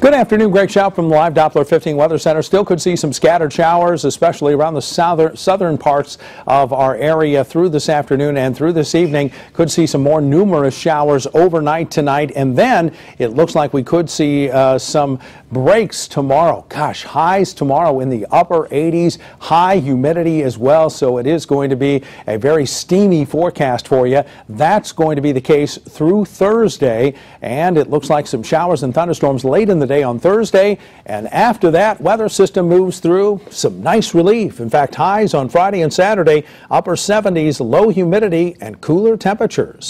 Good afternoon, Greg Schaub from the Live Doppler 15 Weather Center. Still could see some scattered showers, especially around the southern, southern parts of our area through this afternoon and through this evening. Could see some more numerous showers overnight tonight, and then it looks like we could see uh, some breaks tomorrow. Gosh, highs tomorrow in the upper 80s, high humidity as well, so it is going to be a very steamy forecast for you. That's going to be the case through Thursday, and it looks like some showers and thunderstorms late in the day on Thursday. And after that, weather system moves through some nice relief. In fact, highs on Friday and Saturday, upper 70s, low humidity, and cooler temperatures.